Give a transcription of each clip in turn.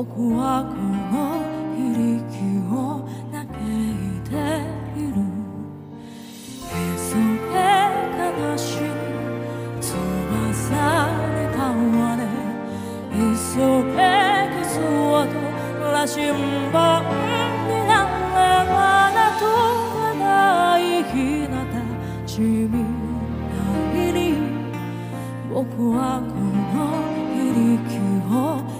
僕はこの響きを嘆いている。へそへ悲しむ翼にたわれ急げ傷跡羅針盤になればなとはない。日なた地味な日に。僕はこの響きを嘆いている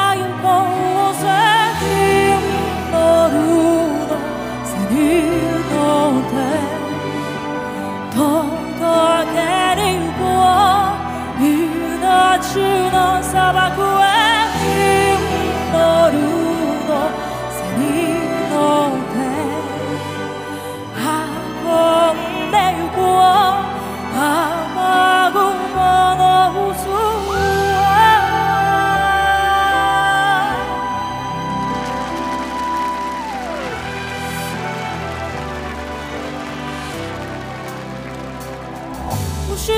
失う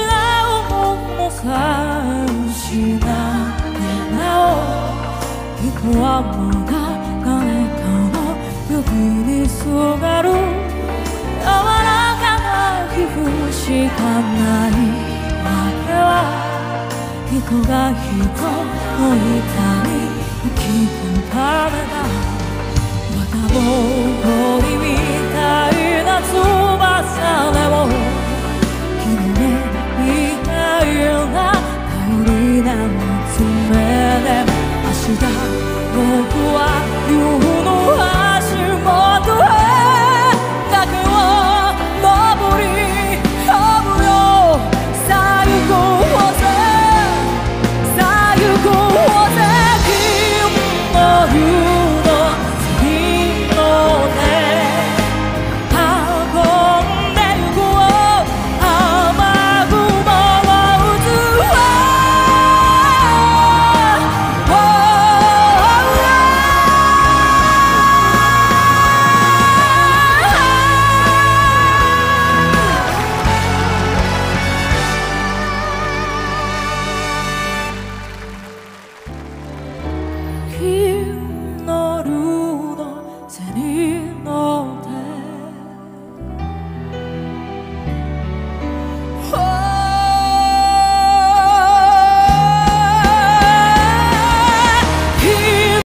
ものさ失ってなお人はもう誰かの指にすがる柔らかな皮膚しかない。わけは人が人の痛みを聞くためだ。またぼ如果如。